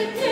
già che